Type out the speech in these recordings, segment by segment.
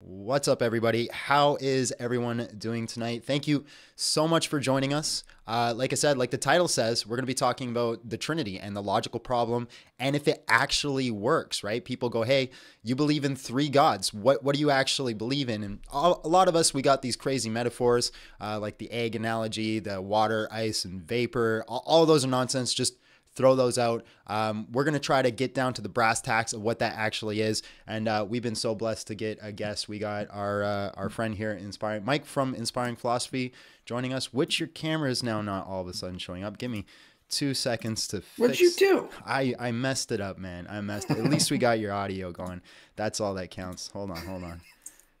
What's up, everybody? How is everyone doing tonight? Thank you so much for joining us. Uh, like I said, like the title says, we're going to be talking about the Trinity and the logical problem and if it actually works, right? People go, hey, you believe in three gods. What, what do you actually believe in? And all, a lot of us, we got these crazy metaphors uh, like the egg analogy, the water, ice, and vapor. All, all those are nonsense. Just throw those out. Um, we're going to try to get down to the brass tacks of what that actually is. And uh, we've been so blessed to get a guest. We got our uh, our friend here, Inspiring Mike from Inspiring Philosophy, joining us. Which your camera is now not all of a sudden showing up. Give me two seconds to fix. What'd you do? I, I messed it up, man. I messed it. At least we got your audio going. That's all that counts. Hold on, hold on.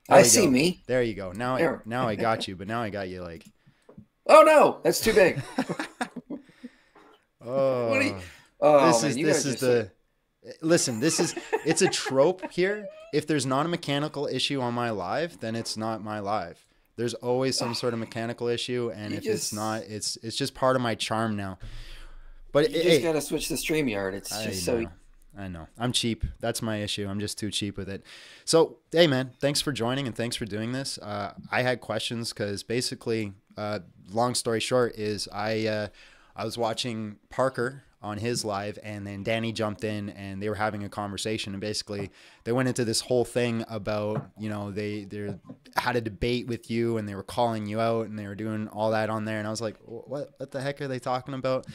There I see go. me. There you go. Now I now I got you, but now I got you like. Oh no, that's too big. oh. You, oh, this man, is this is are so- the. Listen, this is it's a trope here. If there's not a mechanical issue on my live, then it's not my live. There's always some sort of mechanical issue, and You if it's not, it's it's just part of my charm now. But You hey, just gotta switch to StreamYard. It's I just so. I know. I'm cheap. That's my issue. I'm just too cheap with it. So, hey, man, thanks for joining and thanks for doing this. Uh, I had questions because basically, uh, long story short, is I uh, I was watching Parker on his live, and then Danny jumped in, and they were having a conversation, and basically they went into this whole thing about you know they they had a debate with you, and they were calling you out, and they were doing all that on there, and I was like, what what the heck are they talking about?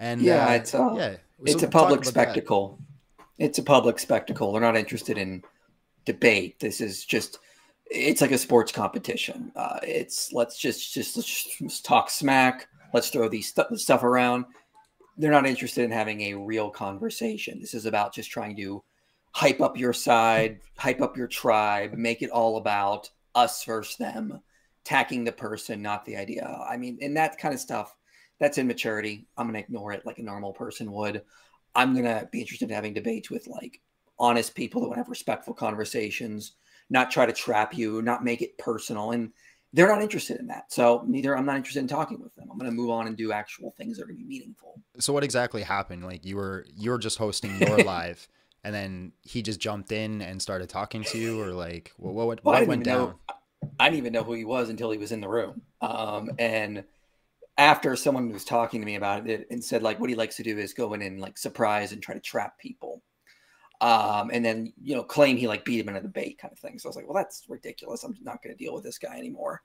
And Yeah, uh, it's, uh, yeah, it's so a public about that. spectacle. It's a public spectacle. They're not interested in debate. This is just it's like a sports competition. Uh, it's let's just just let's just talk smack. Let's throw these stu- stuff around. They're not interested in having a real conversation. This is about just trying to hype up your side, hype up your tribe, make it all about us versus them, attacking the person, not the idea. I mean, and that kind of stuff, that's immaturity. I'm gonna ignore it like a normal person would. I'm gonna be interested in having debates with like honest people that want to have respectful conversations, not try to trap you, not make it personal. And they're not interested in that. So neither I'm not interested in talking with them. I'm gonna move on and do actual things that are gonna be meaningful. So what exactly happened? Like you were you were just hosting your live, and then he just jumped in and started talking to you, or like what what, what Well, I went down? know I didn't even know who he was until he was in the room. Um, and after someone was talking to me about it and said like what he likes to do is go in and like surprise and try to trap people. Um, and then you know claim he like beat him in a debate kind of thing. So I was like, well, that's ridiculous. I'm not going to deal with this guy anymore.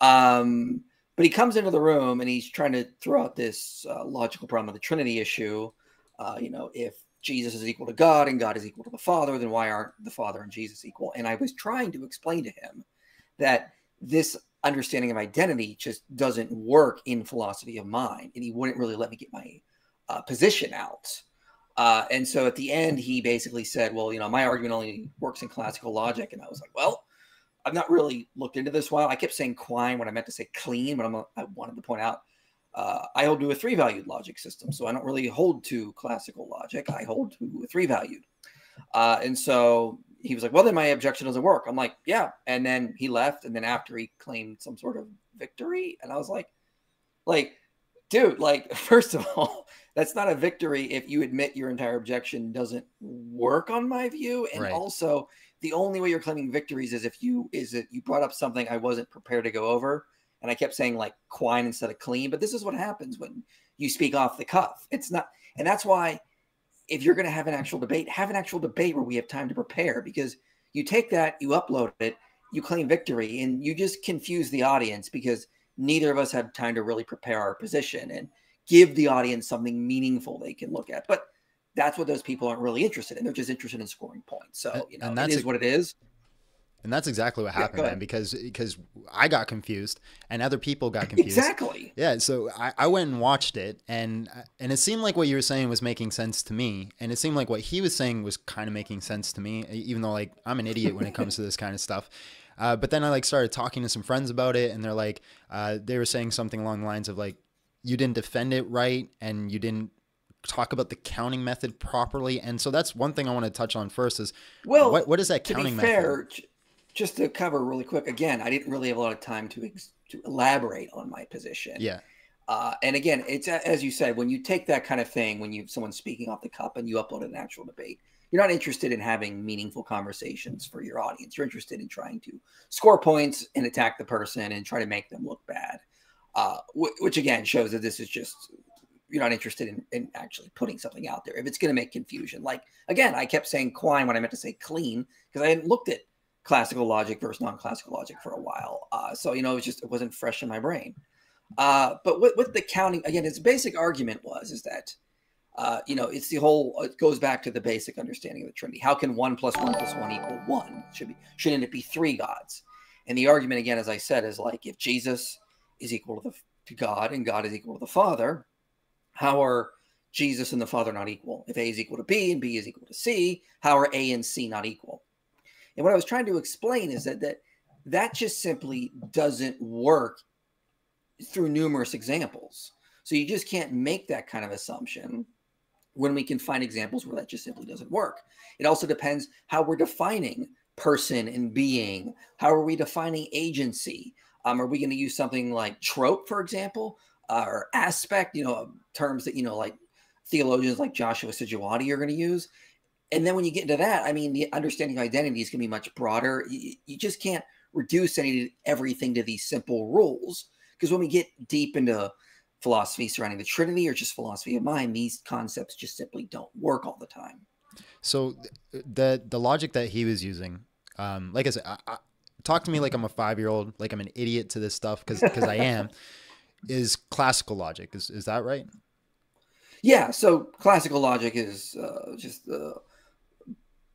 Um, but he comes into the room and he's trying to throw out this uh, logical problem of the Trinity issue. Uh, you know, if Jesus is equal to God and God is equal to the Father, then why aren't the Father and Jesus equal? And I was trying to explain to him that this understanding of identity just doesn't work in philosophy of mind, and he wouldn't really let me get my uh, position out. Uh, and so at the end, he basically said, "Well, you know, my argument only works in classical logic," and I was like, "Well." I've not really looked into this while. I kept saying quine when I meant to say Kleene, but I'm, I wanted to point out uh, I hold to a three valued logic system. So I don't really hold to classical logic. I hold to a three valued. Uh, and so he was like, well, then my objection doesn't work. I'm like, yeah. And then he left. And then after he claimed some sort of victory, and I was like, like, dude, like, first of all, that's not a victory if you admit your entire objection doesn't work on my view. And Right. also, the only way you're claiming victories is if you is that you brought up something I wasn't prepared to go over, and I kept saying like quine instead of Kleene. But this is what happens when you speak off the cuff. It's not, and that's why if you're going to have an actual debate, have an actual debate where we have time to prepare because you take that, you upload it, you claim victory, and you just confuse the audience because neither of us had time to really prepare our position and give the audience something meaningful they can look at. But that's what those people aren't really interested in. They're just interested in scoring points. So, you know, and that's is a- what it is. And that's exactly what happened, go man. Because because I got confused and other people got confused. Exactly. Yeah, so I, I went and watched it, and and it seemed like what you were saying was making sense to me, and it seemed like what he was saying was kind of making sense to me, even though like I'm an idiot when it comes to this kind of stuff. Uh, but then I like started talking to some friends about it, and they're like, uh, they were saying something along the lines of like, you didn't defend it right, and you didn't talk about the counting method properly, and so that's one thing I want to touch on first is Well, what what is that to be counting fair, method? just to cover really quick, again, I didn't really have a lot of time to ex- to elaborate on my position. Yeah, Uh, and again, it's as you said, when you take that kind of thing, when you someone's speaking off the cup and you upload an actual debate, you're not interested in having meaningful conversations for your audience. You're interested in trying to score points and attack the person and try to make them look bad, uh, which again shows that this is just you're not interested in, in actually putting something out there. If it's going to make confusion, like again, I kept saying quine when I meant to say Kleene because I hadn't looked at classical logic versus non-classical logic for a while. Uh, so you know, it was just it wasn't fresh in my brain. Uh, but with, with the counting again, its basic argument was is that uh, you know, it's the whole. It goes back to the basic understanding of the Trinity. How can one plus one plus one equal one? Should be shouldn't it be three gods? And the argument again, as I said, is like if Jesus is equal to the to God and God is equal to the Father, how are Jesus and the Father not equal? If A is equal to B and B is equal to C, how are A and C not equal? And what I was trying to explain is that that that just simply doesn't work through numerous examples. So you just can't make that kind of assumption when we can find examples where that just simply doesn't work. It also depends how we're defining person and being. How are we defining agency? Um, are we going to use something like trope, for example, uh, or aspect? You know, terms that you know, like theologians like Joshua Sijuwade are going to use. And then when you get into that, I mean, the understanding of identity is going to be much broader. You, you just can't reduce any everything to these simple rules because when we get deep into philosophy surrounding the Trinity or just philosophy of mind, these concepts just simply don't work all the time. So the the logic that he was using, um, like I said, I, I, talk to me like I'm a five year old, like I'm an idiot to this stuff because because I am, is classical logic. Is is that right? Yeah. So classical logic is uh, just the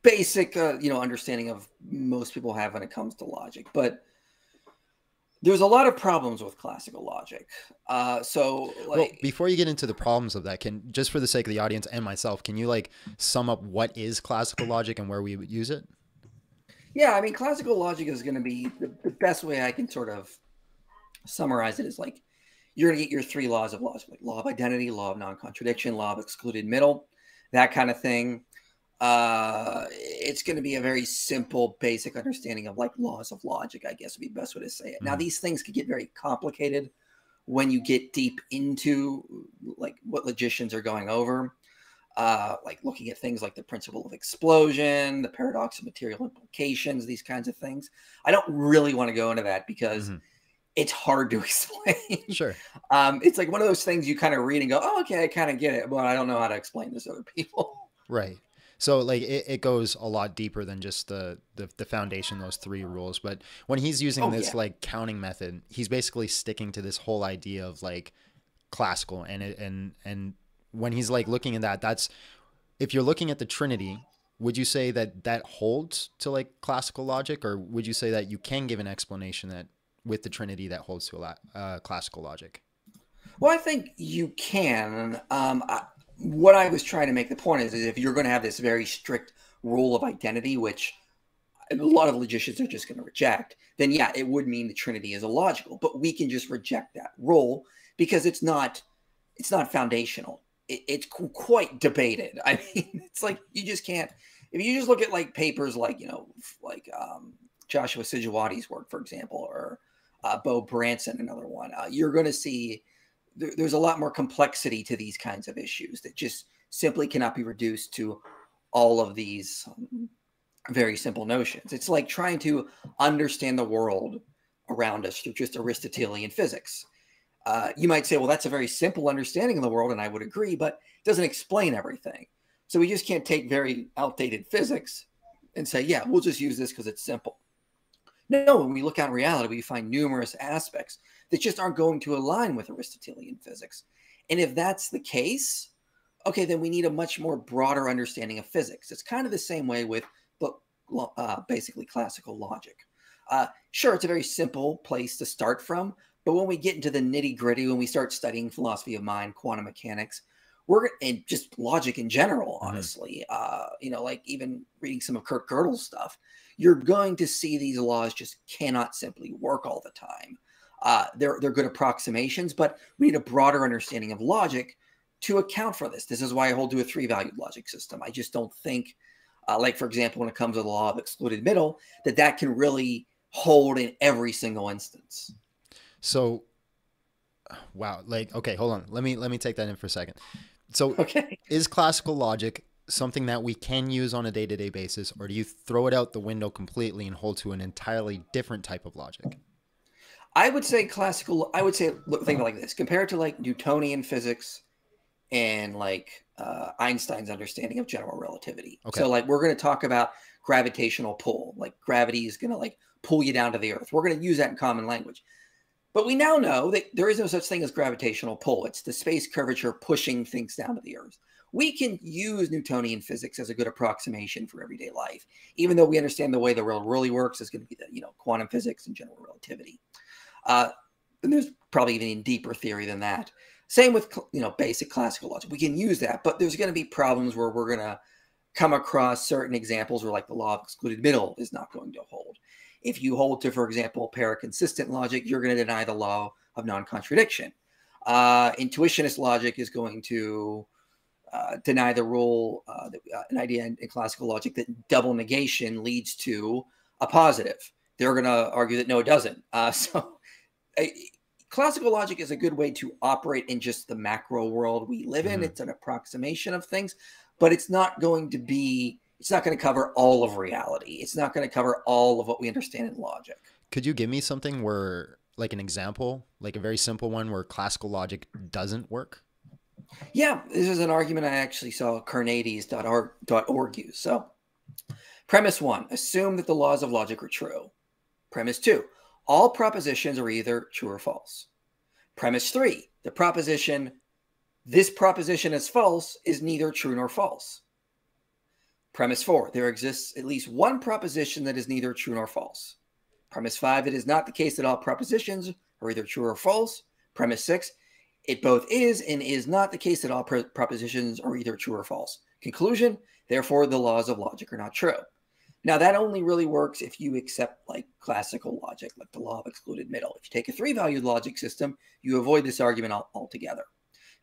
basic, uh, you know, understanding of most people have when it comes to logic, but there's a lot of problems with classical logic. Uh, so, like, well, before you get into the problems of that, can just for the sake of the audience and myself, can you like sum up what is classical logic and where we would use it? Yeah, I mean, classical logic is going to be the, the best way I can sort of summarize it is like you're going to get your three laws of logic, like law of identity, law of non-contradiction, law of excluded middle, that kind of thing uh it's going to be a very simple basic understanding of like laws of logic i guess would be the best way to say it. Mm. now these things could get very complicated when you get deep into like what logicians are going over uh like looking at things like the principle of explosion the paradox of material implications these kinds of things. I don't really want to go into that because mm-hmm. it's hard to explain. Sure. Um it's like one of those things you kind of read and go oh okay i kind of get it but i don't know how to explain this to other people. Right so like it, it goes a lot deeper than just the, the, the foundation, those three rules. But when he's using oh, this yeah. like counting method, he's basically sticking to this whole idea of like classical and it, and and when he's like looking at that, that's if you're looking at the Trinity, would you say that that holds to like classical logic, or would you say that you can give an explanation that with the Trinity that holds to a lot, uh, classical logic? Well, I think you can. Um, I, what I was trying to make the point is, is if you're going to have this very strict rule of identity, which a lot of logicians are just going to reject, then yeah, it would mean the Trinity is illogical. But we can just reject that rule because it's not it's not foundational. It, it's quite debated. I mean, it's like you just can't. If you just look at like papers like you know like um, Joshua Sijuwade's work, for example, or uh, Beau Branson, another one, uh, you're going to see there, there's a lot more complexity to these kinds of issues that just simply cannot be reduced to all of these um, very simple notions. It's like trying to understand the world around us through just Aristotelian physics. Uh, you might say, well, that's a very simple understanding of the world, and I would agree, but it doesn't explain everything. So we just can't take very outdated physics and say, yeah, we'll just use this because it's simple. No, when we look out in reality, we find numerous aspects that just aren't going to align with Aristotelian physics. And if that's the case, okay, then we need a much more broader understanding of physics. It's kind of the same way with uh, basically classical logic. Uh, sure, it's a very simple place to start from, but when we get into the nitty gritty, when we start studying philosophy of mind, quantum mechanics, we're and just logic in general, mm-hmm. honestly, mm-hmm. uh, you know, like even reading some of Kurt Gödel's stuff, you're going to see these laws just cannot simply work all the time. Uh, they're they're good approximations, but we need a broader understanding of logic to account for this. This is why I hold to a three-valued logic system. I just don't think, uh, like for example, when it comes to the law of excluded middle, that that can really hold in every single instance. So, wow, like okay, hold on. Let me let me take that in for a second. So, okay. is classical logic something that we can use on a day to day basis, or do you throw it out the window completely and hold to an entirely different type of logic? I would say classical. I would say look, think like this: compared to like Newtonian physics and like uh, Einstein's understanding of general relativity. Okay. So like we're going to talk about gravitational pull. Like gravity is going to like pull you down to the earth. We're going to use that in common language. But we now know that there is no such thing as gravitational pull. It's the space curvature pushing things down to the earth. We can use Newtonian physics as a good approximation for everyday life, even though we understand the way the world really works is going to be the you know quantum physics and general relativity. Uh, and there's probably even a deeper theory than that. Same with you know basic classical logic. We can use that, but there's going to be problems where we're going to come across certain examples where like the law of excluded middle is not going to hold. If you hold to, for example, paraconsistent logic, you're going to deny the law of non-contradiction. Uh, intuitionist logic is going to uh, deny the rule, uh, uh, an idea in, in, classical logic that double negation leads to a positive. They're going to argue that no, it doesn't. Uh, so, classical logic is a good way to operate in just the macro world we live in. Mm-hmm. It's an approximation of things, but it's not going to be it's not going to cover all of reality. It's not going to cover all of what we understand in logic. Could you give me something where, like an example, like a very simple one where classical logic doesn't work? Yeah, this is an argument I actually saw Carneades.org use. So, premise one assume that the laws of logic are true. Premise two all propositions are either true or false. Premise three the proposition this proposition is false is neither true nor false. Premise four, there exists at least one proposition that is neither true nor false. Premise five, it is not the case that all propositions are either true or false. Premise six, it both is and is not the case that all propositions are either true or false. Conclusion, therefore, the laws of logic are not true. Now, that only really works if you accept like classical logic, like the law of excluded middle. If you take a three valued logic system, you avoid this argument altogether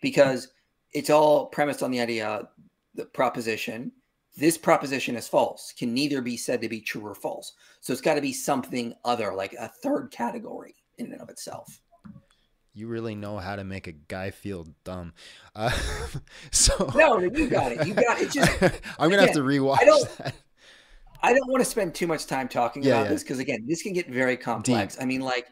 because it's all premised on the idea the proposition this proposition is false can neither be said to be true or false. So it's got to be something other, like a third category in and of itself. You really know how to make a guy feel dumb. Uh, so no, you got it. You got it. Just I'm gonna again, have to rewatch I don't, that. I don't want to spend too much time talking yeah, about yeah. this because again, this can get very complex. Deep. I mean, like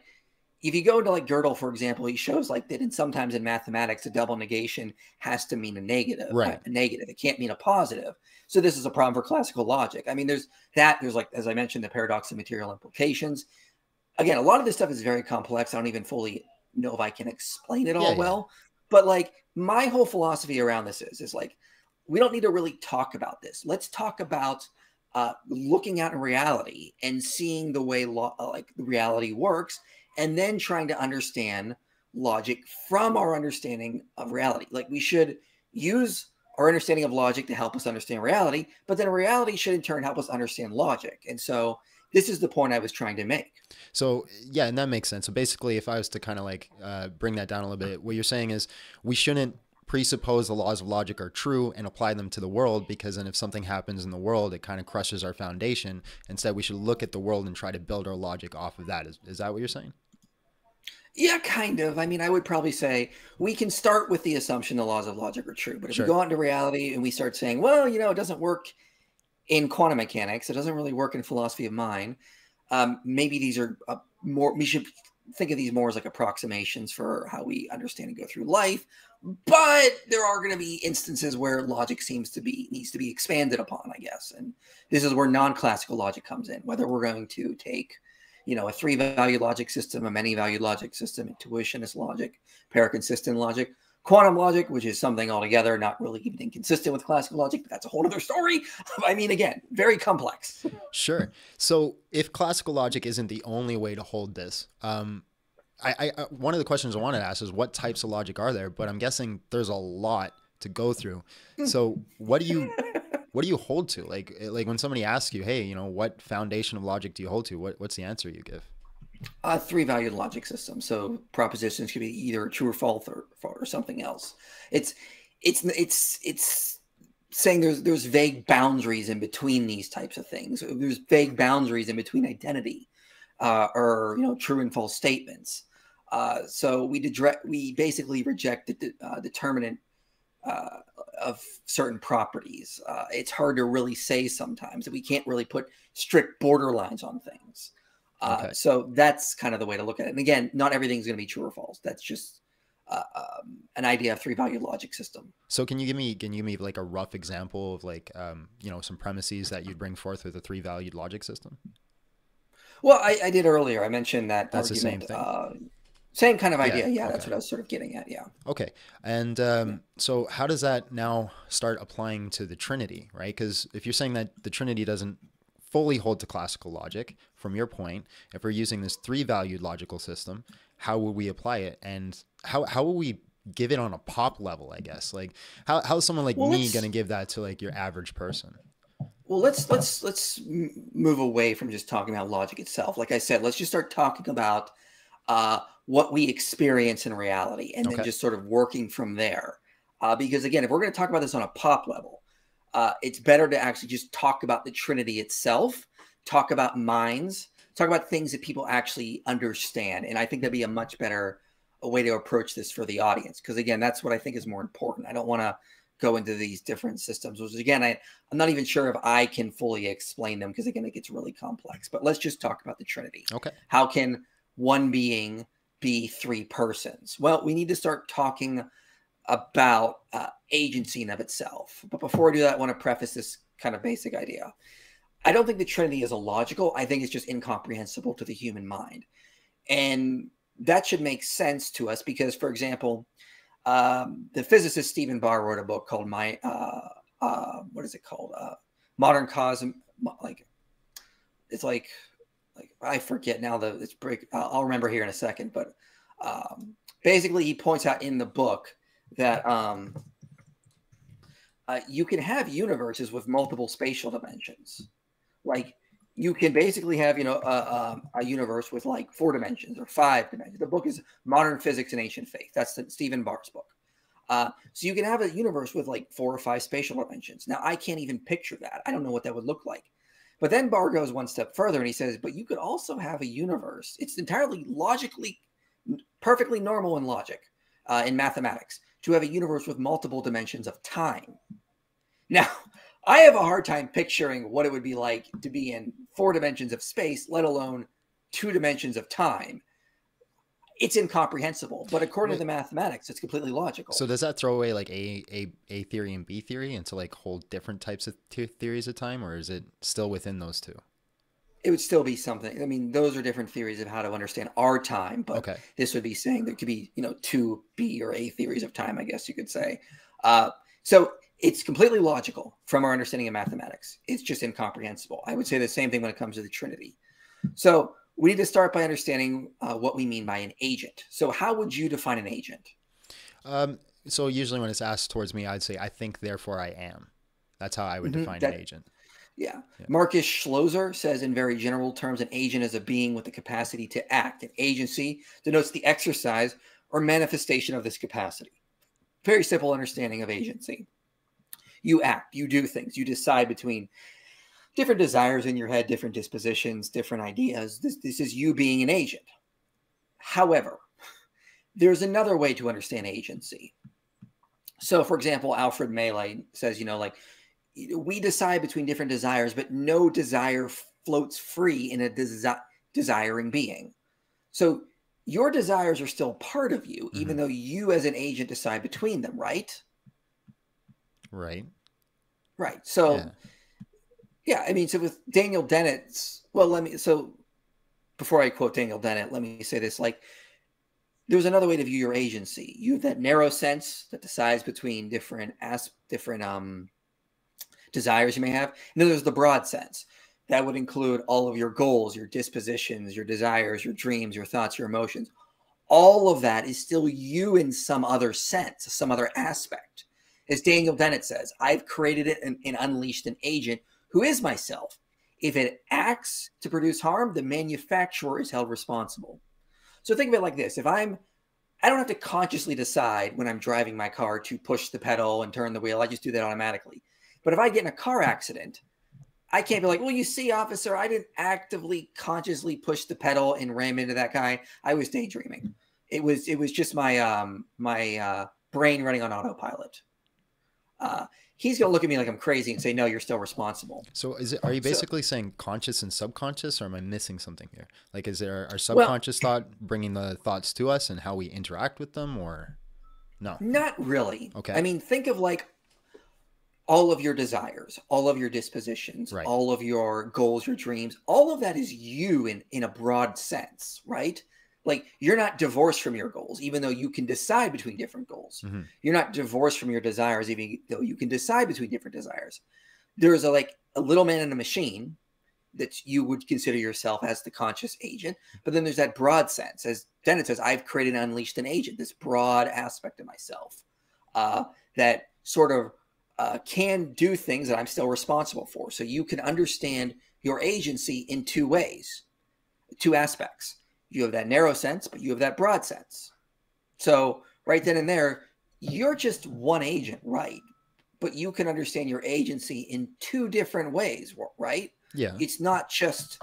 if you go to like Gödel, for example, he shows like that, and sometimes in mathematics, a double negation has to mean a negative, right? A negative. It can't mean a positive. So this is a problem for classical logic. I mean, there's that. There's like, as I mentioned, the paradox of material implications. Again, a lot of this stuff is very complex. I don't even fully know if I can explain it all yeah, well. Yeah. But like my whole philosophy around this is, is like, we don't need to really talk about this. Let's talk about uh, looking at reality and seeing the way lo- like reality works and then trying to understand logic from our understanding of reality. Like we should use our understanding of logic to help us understand reality, but then reality should in turn help us understand logic. And so this is the point I was trying to make. So yeah, and that makes sense. So basically, if I was to kind of like uh, bring that down a little bit, what you're saying is we shouldn't presuppose the laws of logic are true and apply them to the world because then if something happens in the world, it kind of crushes our foundation. Instead, we should look at the world and try to build our logic off of that. Is, is that what you're saying? Yeah, kind of. I mean, I would probably say we can start with the assumption the laws of logic are true. But if sure. we go out into reality and we start saying, well, you know, it doesn't work in quantum mechanics, it doesn't really work in philosophy of mind, um, maybe these are uh, more, we should think of these more as like approximations for how we understand and go through life. But there are going to be instances where logic seems to be, needs to be expanded upon, I guess. And this is where non classical logic comes in, whether we're going to take you know, a three value logic system, a many value logic system, intuitionist logic, paraconsistent logic, quantum logic, which is something altogether not really even inconsistent with classical logic, but that's a whole other story. I mean, again, very complex. Sure. So if classical logic isn't the only way to hold this, um, I, I, one of the questions I wanted to ask is what types of logic are there? But I'm guessing there's a lot to go through. So what do you what do you hold to? Like like when somebody asks you, hey, you know, what foundation of logic do you hold to? What what's the answer you give? A three valued logic system. So propositions could be either true or false or, or something else. It's it's it's it's saying there's there's vague boundaries in between these types of things. There's vague boundaries in between identity uh, or you know true and false statements. Uh, so we we basically reject the uh, determinant uh, of certain properties. Uh, it's hard to really say sometimes. That we can't really put strict borderlines on things. Uh, okay. So that's kind of the way to look at it. And again, not everything's going to be true or false. That's just uh, um, an idea of three value logic system. So can you give me can you give me like a rough example of like um, you know some premises that you'd bring forth with a three valued logic system? Well, I, I did earlier. I mentioned that that's argument, the same thing. Uh, same kind of idea. Yeah, yeah okay. that's what I was sort of getting at. Yeah. Okay. And um, so, how does that now start applying to the Trinity, right? Because if you're saying that the Trinity doesn't fully hold to classical logic, from your point, if we're using this three valued logical system, how would we apply it? And how, how will we give it on a pop level, I guess? Like, how, how is someone like well, me going to give that to like your average person? Well, let's let's let's move away from just talking about logic itself. Like I said, let's just start talking about uh, what we experience in reality and okay. then just sort of working from there. Uh, because again, if we're going to talk about this on a pop level, uh, it's better to actually just talk about the Trinity itself, talk about minds, talk about things that people actually understand. And I think that'd be a much better way to approach this for the audience. Because again, that's what I think is more important. I don't want to go into these different systems, which again, I, I'm not even sure if I can fully explain them because again, it gets really complex. But let's just talk about the Trinity. Okay. How can one being be three persons? Well, we need to start talking about uh, agency in of itself. But before I do that, I want to preface this kind of basic idea. I don't think the Trinity is illogical. I think it's just incomprehensible to the human mind. And that should make sense to us because, for example, um, the physicist Stephen Barr wrote a book called My, uh, uh, what is it called? Uh, Modern Cosm, like, it's like like I forget now the it's break. I'll remember here in a second, but um, basically he points out in the book that um, uh, you can have universes with multiple spatial dimensions. Like you can basically have you know a, a, universe with like four dimensions or five dimensions. The book is Modern Physics and Ancient Faith. That's the Stephen Barr's book. Uh, so you can have a universe with like four or five spatial dimensions. Now I can't even picture that. I don't know what that would look like. But then Barr goes one step further and he says, but you could also have a universe. It's entirely logically, perfectly normal in logic, uh, in mathematics, to have a universe with multiple dimensions of time. Now, I have a hard time picturing what it would be like to be in four dimensions of space, let alone two dimensions of time it's incomprehensible. But according to the mathematics, it's completely logical. So does that throw away like a a, a theory and B theory into like whole different types of theories of time, or is it still within those two? It would still be something. I mean, those are different theories of how to understand our time, but okay. this would be saying there could be, you know, two B or A theories of time, I guess you could say. Uh, so it's completely logical from our understanding of mathematics. It's just incomprehensible. I would say the same thing when it comes to the Trinity. So we need to start by understanding uh, what we mean by an agent. So, how would you define an agent? Um, so, usually when it's asked towards me, I'd say, I think, therefore I am. That's how I would mm-hmm. define that, an agent. Yeah. yeah. Markus Schlosser says, in very general terms, an agent is a being with the capacity to act. An agency denotes the exercise or manifestation of this capacity. Very simple understanding of agency. You act, you do things, you decide between different desires in your head, different dispositions, different ideas. This, this is you being an agent. However, there's another way to understand agency. So, for example, Alfred Mele says, you know, like we decide between different desires, but no desire floats free in a desi- desiring being. So, your desires are still part of you, mm-hmm. even though you as an agent decide between them, right? Right. Right. So, yeah. Yeah, I mean, so with Daniel Dennett's, well, let me, so before I quote Daniel Dennett, let me say this like, there's another way to view your agency. You have that narrow sense that decides between different as different um desires you may have. And then there's the broad sense that would include all of your goals, your dispositions, your desires, your dreams, your thoughts, your emotions. All of that is still you in some other sense, some other aspect. As Daniel Dennett says, I've created it and, and unleashed an agent who is myself. If it acts to produce harm, the manufacturer is held responsible. So think of it like this if I'm, I don't have to consciously decide when I'm driving my car to push the pedal and turn the wheel. I just do that automatically. But if I get in a car accident, I can't be like, well, you see, officer, I didn't actively consciously push the pedal and ram into that guy. I was daydreaming. It was it was just my um my uh, brain running on autopilot. Uh, he's going to look at me like I'm crazy and say, "No, you're still responsible." So is it? Are you basically so, saying conscious and subconscious, or am I missing something here? Like, is there our subconscious well, thought bringing the thoughts to us and how we interact with them, or no? Not really. Okay. I mean, think of like all of your desires, all of your dispositions, right. all of your goals, your dreams, all of that is you in in a broad sense, right? Like you're not divorced from your goals even though you can decide between different goals. Mm-hmm. you're not divorced from your desires even though you can decide between different desires. There's a like a little man in a machine that you would consider yourself as the conscious agent but then there's that broad sense as Dennett says i've created and unleashed an agent this broad aspect of myself uh, that sort of uh, can do things that i'm still responsible for. So you can understand your agency in two ways two aspects you have that narrow sense, but you have that broad sense. So right then and there, you're just one agent, right? But you can understand your agency in two different ways, right? Yeah. It's not just,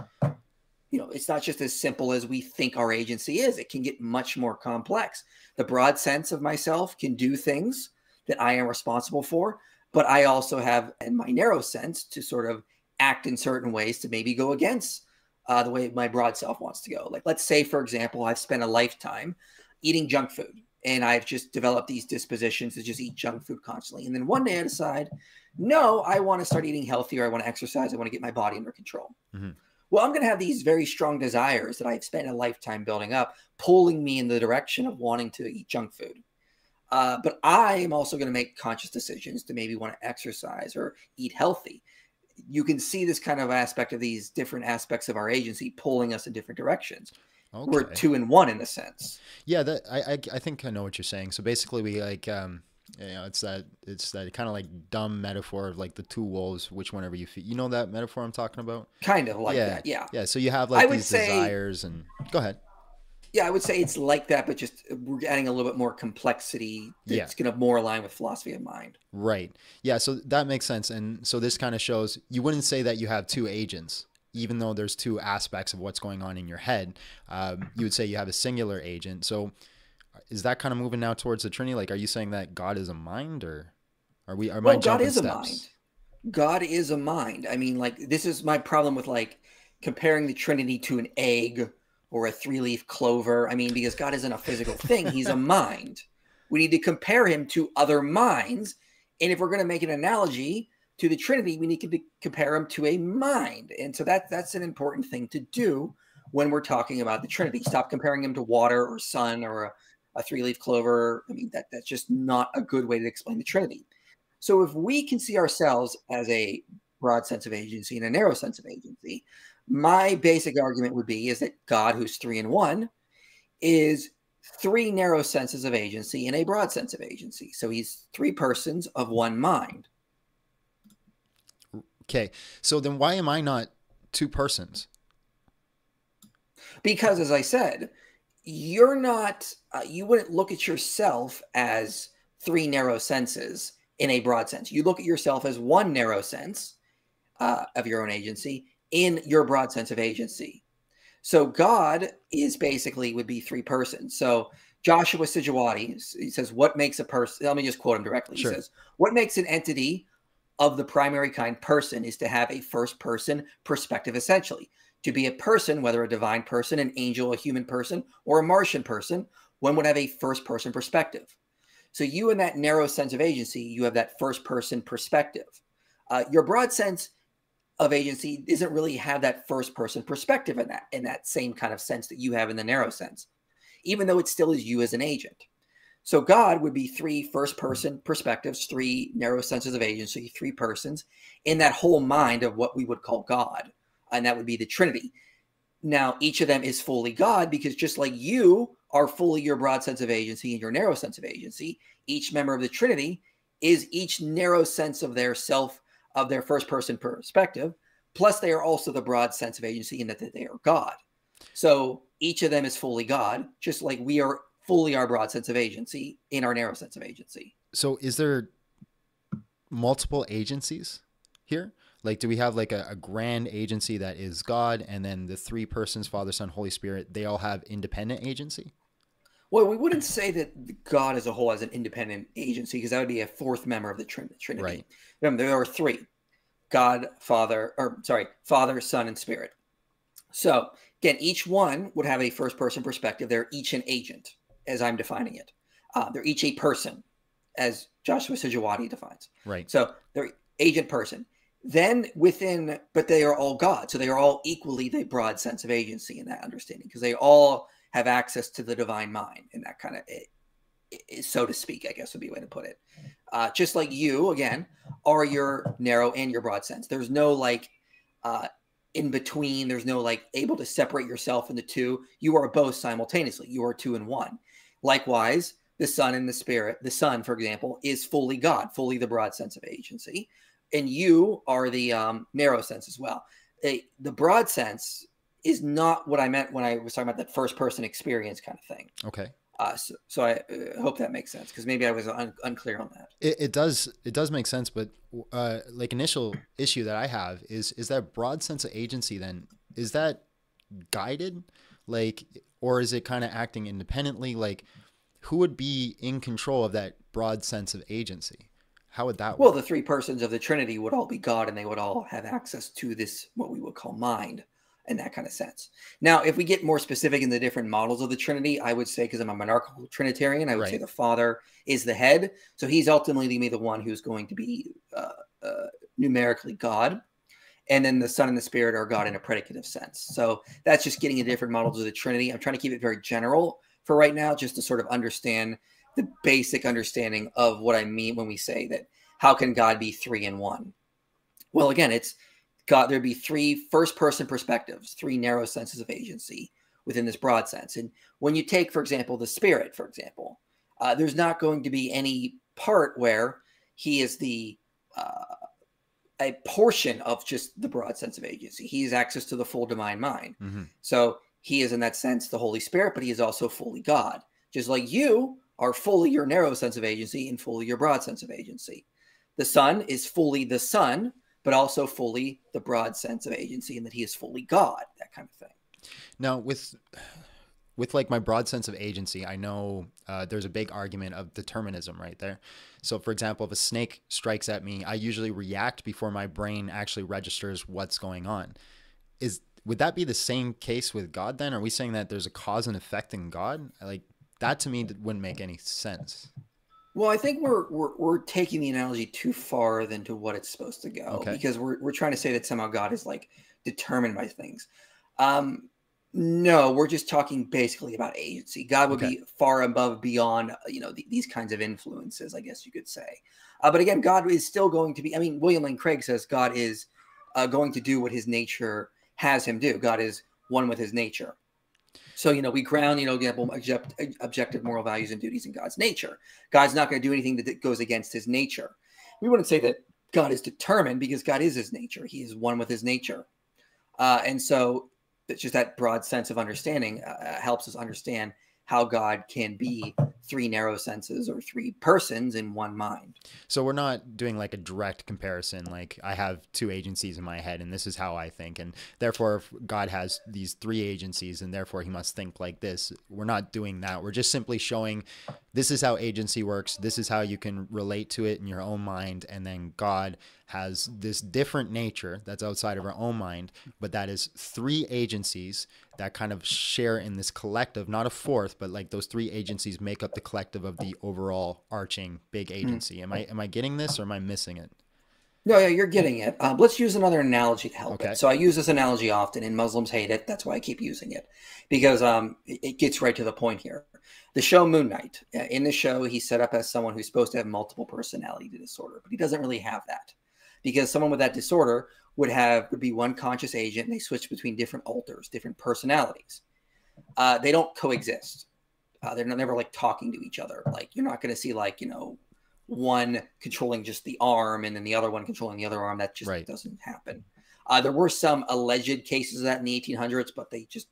you know, it's not just as simple as we think our agency is. It can get much more complex. The broad sense of myself can do things that I am responsible for, but I also have in my narrow sense to sort of act in certain ways to maybe go against uh, the way my broad self wants to go. Like, let's say, for example, I've spent a lifetime eating junk food and I've just developed these dispositions to just eat junk food constantly. And then one day I decide, no, I want to start eating healthier. I want to exercise. I want to get my body under control. Mm-hmm. Well, I'm going to have these very strong desires that I've spent a lifetime building up, pulling me in the direction of wanting to eat junk food. Uh, but I am also going to make conscious decisions to maybe want to exercise or eat healthy you can see this kind of aspect of these different aspects of our agency pulling us in different directions. Okay. We're two in one in a sense. Yeah, that I, I, I think I know what you're saying. So basically, we like um, you know, it's that it's that kind of like dumb metaphor of like the two wolves, which whenever you feed, you know that metaphor I'm talking about. Kind of like yeah. that, yeah. Yeah. So you have like I these say, desires, and go ahead. Yeah, I would say it's like that, but just uh, we're adding a little bit more complexity that's yeah. going to more align with philosophy of mind. Right. Yeah. So that makes sense. And so this kind of shows you wouldn't say that you have two agents, even though there's two aspects of what's going on in your head. Um, you would say you have a singular agent. So is that kind of moving now towards the Trinity? Like, are you saying that God is a mind, or are we? Are well, God is steps? a mind. God is a mind. I mean, like this is my problem with like comparing the Trinity to an egg or a three leaf clover. I mean, because God isn't a physical thing, he's a mind. We need to compare him to other minds. And if we're going to make an analogy to the Trinity, we need to compare him to a mind. And so that, that's an important thing to do when we're talking about the Trinity. Stop comparing him to water or sun or a, a three leaf clover. I mean, that, that's just not a good way to explain the Trinity. So if we can see ourselves as a broad sense of agency and a narrow sense of agency, my basic argument would be is that God, who's three in one, is three narrow senses of agency and a broad sense of agency. So he's three persons of one mind. Okay. So then why am I not two persons? Because as I said, you're not, uh, you wouldn't look at yourself as three narrow senses in a broad sense. You look at yourself as one narrow sense uh, of your own agency in your broad sense of agency. So God is basically would be three persons. So Joshua Sijuwade, he says, What makes a person? Let me just quote him directly. Sure. He says, What makes an entity of the primary kind person is to have a first person perspective, essentially. To be a person, whether a divine person, an angel, a human person, or a Martian person, one would have a first person perspective. So you, in that narrow sense of agency, you have that first person perspective. Uh, your broad sense of agency doesn't really have that first person perspective in that in that same kind of sense that you have in the narrow sense even though it still is you as an agent. So god would be three first person perspectives three narrow senses of agency three persons in that whole mind of what we would call god and that would be the trinity. Now each of them is fully god because just like you are fully your broad sense of agency and your narrow sense of agency each member of the trinity is each narrow sense of their self of their first person perspective. Plus, they are also the broad sense of agency in that they are God. So each of them is fully God, just like we are fully our broad sense of agency in our narrow sense of agency. So, is there multiple agencies here? Like, do we have like a, a grand agency that is God, and then the three persons, Father, Son, Holy Spirit, they all have independent agency? Well, we wouldn't say that God as a whole has an independent agency because that would be a fourth member of the Trinity. Right. Remember, there are three: God, Father, or sorry, Father, Son, and Spirit. So again, each one would have a first-person perspective. They're each an agent, as I'm defining it. Uh, they're each a person, as Joshua Sijuwade defines. Right. So they're agent person. Then within, but they are all God. So they are all equally the broad sense of agency in that understanding because they all have access to the divine mind in that kind of, it, it, so to speak, I guess would be a way to put it. Uh, just like you, again, are your narrow and your broad sense. There's no like uh, in between. There's no like able to separate yourself into two. You are both simultaneously. You are two in one. Likewise, the Son and the Spirit, the Son, for example, is fully God, fully the broad sense of agency and you are the um, narrow sense as well. A, the broad sense is not what I meant when I was talking about that first person experience kind of thing. Okay. Uh, so, so I uh, hope that makes sense because maybe I was un- unclear on that. It, it does. It does make sense, but uh, like initial issue that I have is is that broad sense of agency. Then is that guided, like, or is it kind of acting independently? Like, who would be in control of that broad sense of agency? How would that work? Well, the three persons of the Trinity would all be God and they would all have access to this, what we would call mind in that kind of sense. Now, if we get more specific in the different models of the Trinity, I would say, because I'm a monarchical Trinitarian, I would right. say the Father is the head. So he's ultimately the one who's going to be uh, uh, numerically God. And then the Son and the Spirit are God in a predicative sense. So that's just getting into different models of the Trinity. I'm trying to keep it very general for right now, just to sort of understand the basic understanding of what I mean when we say that how can God be three in one? Well, again, it's God, there'd be three first person perspectives, three narrow senses of agency within this broad sense. And when you take, for example, the spirit, for example, uh, there's not going to be any part where he is the uh, a portion of just the broad sense of agency. He has access to the full divine mind. Mm-hmm. So he is, in that sense, the Holy Spirit, but he is also fully God. Just like you are fully your narrow sense of agency and fully your broad sense of agency. The Son is fully the Son, but also fully the broad sense of agency and that he is fully God, that kind of thing. Now, with with like my broad sense of agency, I know uh, there's a big argument of determinism right there. So, for example, if a snake strikes at me, I usually react before my brain actually registers what's going on. Is would that be the same case with God then? Are we saying that there's a cause and effect in God? Like that to me wouldn't make any sense. Well, I think we're, we're we're taking the analogy too far than to what it's supposed to go okay. because we're we're trying to say that somehow God is like determined by things. Um, no, we're just talking basically about agency. God would okay. be far above, beyond, uh, you know, these kinds of influences, I guess you could say. Uh, but again, God is still going to be. I mean, William Lane Craig says God is uh, going to do what His nature has Him do. God is one with His nature. So, you know, we ground, you know, object, objective moral values and duties in God's nature. God's not going to do anything that goes against his nature. We wouldn't say that God is determined because God is his nature. He is one with his nature. Uh, and so it's just that broad sense of understanding uh, helps us understand how God can be three narrow senses or three persons in one mind. So we're not doing like a direct comparison. Like I have two agencies in my head and this is how I think. And therefore, God has these three agencies and therefore he must think like this. We're not doing that. We're just simply showing this is how agency works. This is how you can relate to it in your own mind. And then God has this different nature that's outside of our own mind, but that is three agencies that kind of share in this collective, not a fourth, but like those three agencies make up the collective of the overall arching big hmm. agency. Am I am I getting this or am I missing it? No, yeah, you're getting it. Um, let's use another analogy to help okay. it. So I use this analogy often, and Muslims hate it. That's why I keep using it because um, it, gets right to the point here. The show Moon Knight. In the show, he's set up as someone who's supposed to have multiple personality disorder, but he doesn't really have that because someone with that disorder would have would be one conscious agent and they switch between different alters different personalities uh, they don't coexist uh, they're never like talking to each other like you're not going to see like you know one controlling just the arm and then the other one controlling the other arm that just right. doesn't happen uh, there were some alleged cases of that in the 1800s but they just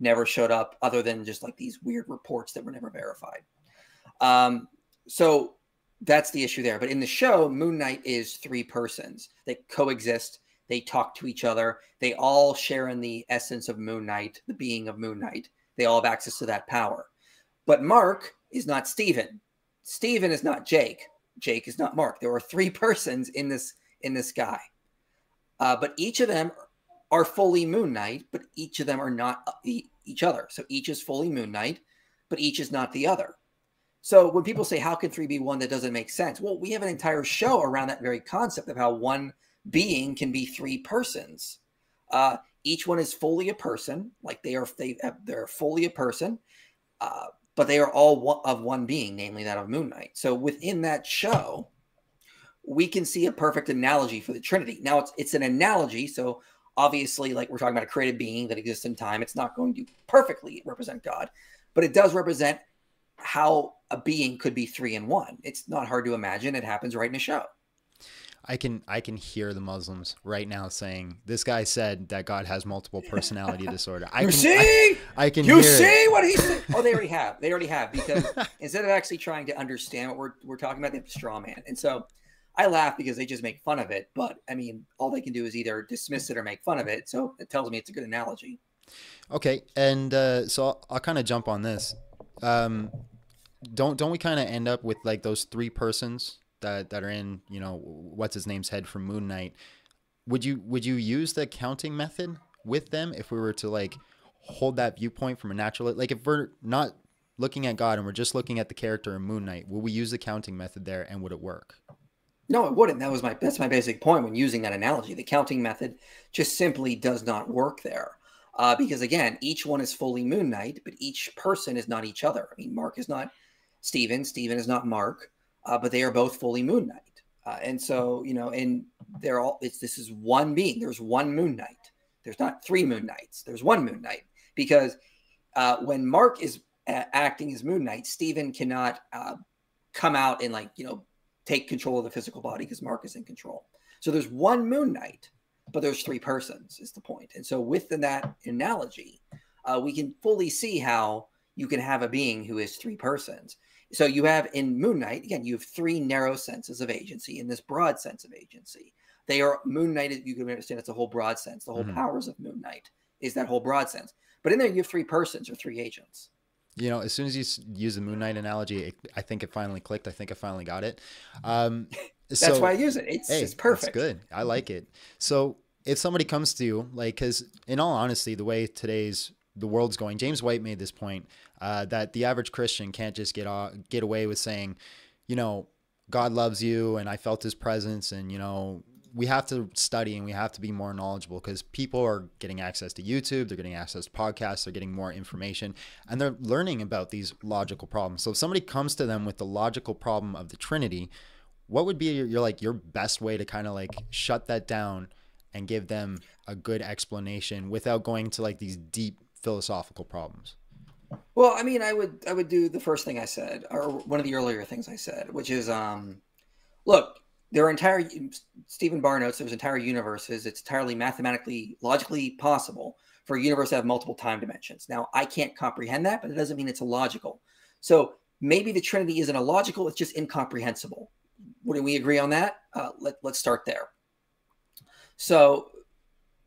never showed up other than just like these weird reports that were never verified um, so that's the issue there. But in the show, Moon Knight is three persons. They coexist. They talk to each other. They all share in the essence of Moon Knight, the being of Moon Knight. They all have access to that power. But Mark is not Stephen. Stephen is not Jake. Jake is not Mark. There are three persons in this in this guy, uh, but each of them are fully Moon Knight, but each of them are not uh, each other. So each is fully Moon Knight, but each is not the other. So when people say, "How can three be one?" That doesn't make sense. Well, we have an entire show around that very concept of how one being can be three persons. Uh, each one is fully a person, like they are they they're fully a person. Uh, but they are all of one being, namely that of Moon Knight. So within that show, we can see a perfect analogy for the Trinity. Now it's it's an analogy, so obviously, like we're talking about a created being that exists in time, it's not going to perfectly represent God, but it does represent how a being could be three in one. It's not hard to imagine. It happens right in a show. I can I can hear the Muslims right now saying this guy said that God has multiple personality disorder. I you can, see, I, I can. You see it. what he said. Oh, they already have. They already have because instead of actually trying to understand what we're we're talking about, they have straw man. And so I laugh because they just make fun of it. But I mean, all they can do is either dismiss it or make fun of it. So it tells me it's a good analogy. Okay, and uh, so I'll, I'll kind of jump on this. Um, don't don't we kind of end up with like those three persons that that are in you know what's his name's head from Moon Knight, would you would you use the counting method with them if we were to like hold that viewpoint from a natural like if we're not looking at God and we're just looking at the character in Moon Knight, will we use the counting method there and would it work? No, it wouldn't. That was my that's my basic point when using that analogy. The counting method just simply does not work there. Uh, because again, each one is fully Moon Knight, but each person is not each other. I mean, Mark is not Stephen, Stephen is not Mark uh, but they are both fully Moon Knight. Uh, and so, you know, and they're all, it's, this is one being. There's one Moon Knight. There's not three Moon Knights. There's one Moon Knight because uh, when Mark is acting as Moon Knight, Stephen cannot uh, come out and like, you know, take control of the physical body because Mark is in control. So there's one Moon Knight, but there's three persons is the point. And so within that analogy, uh, we can fully see how you can have a being who is three persons. So you have in Moon Knight, again, you have three narrow senses of agency in this broad sense of agency. They are Moon Knight, you can understand it's a whole broad sense. The whole mm-hmm. powers of Moon Knight is that whole broad sense. But in there, you have three persons or three agents. You know, as soon as you use the Moon Knight analogy, it, I think it finally clicked. I think I finally got it. Um, That's so, why I use it. It's, hey, it's perfect. It's good. I like it. So if somebody comes to you, like, because in all honesty, the way today's the world's going, James White made this point uh, that the average Christian can't just get off, get away with saying, you know, God loves you and I felt His presence, and you know, we have to study and we have to be more knowledgeable because people are getting access to YouTube, they're getting access to podcasts, they're getting more information, and they're learning about these logical problems. So if somebody comes to them with the logical problem of the Trinity, what would be your, your like your best way to kind of like shut that down and give them a good explanation without going to like these deep philosophical problems? Well, I mean, I would I would do the first thing I said, or one of the earlier things I said, which is, um, look, there are entire Stephen Barr notes there's entire universes. It's entirely mathematically, logically possible for a universe to have multiple time dimensions. Now, I can't comprehend that, but it doesn't mean it's illogical. So maybe the Trinity isn't illogical; it's just incomprehensible. Wouldn't we agree on that? Uh, let, let's start there. So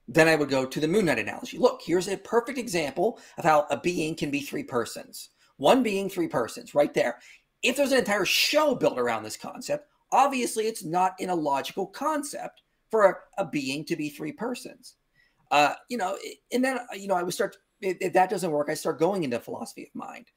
then I would go to the Moon Knight analogy. Look, here's a perfect example of how a being can be three persons. One being, three persons, right there. If there's an entire show built around this concept, obviously it's not in a logical concept for a, a being to be three persons. Uh, you know, and then, you know, I would start, if, if, that doesn't work, I start going into philosophy of mind,